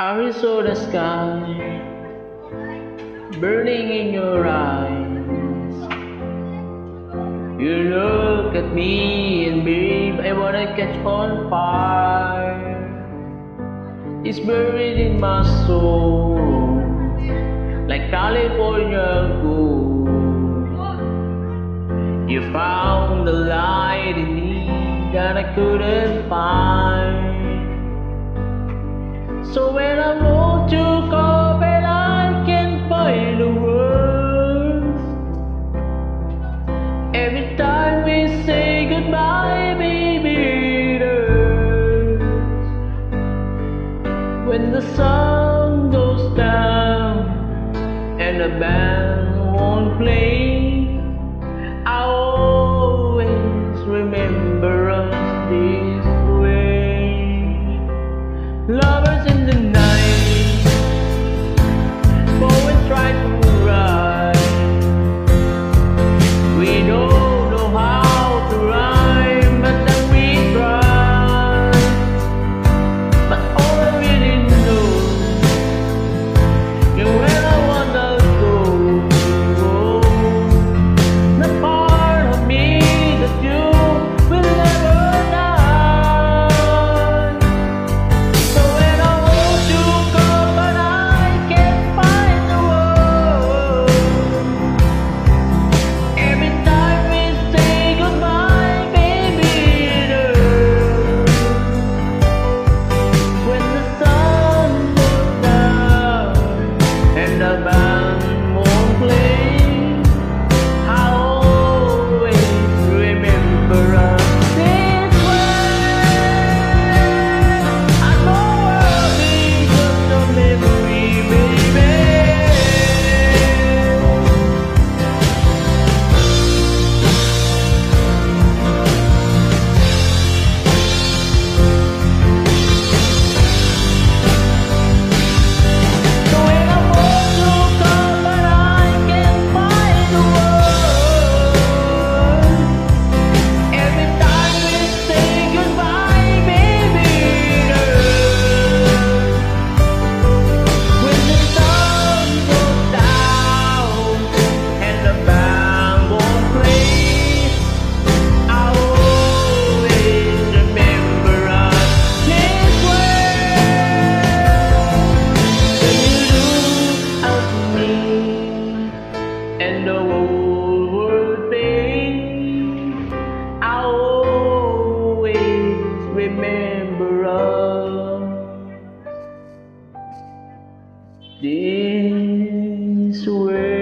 I saw the sky burning in your eyes. You look at me and babe, I wanna catch on fire. It's buried in my soul, like California gold. You found the light in me that I couldn't find. So when I'm old to come and I can't find the words. Every time we say goodbye, baby, it hurts When the sun goes down and the band won't play I always remember us this way. Lovers and the whole world pain. I always remember us. This world.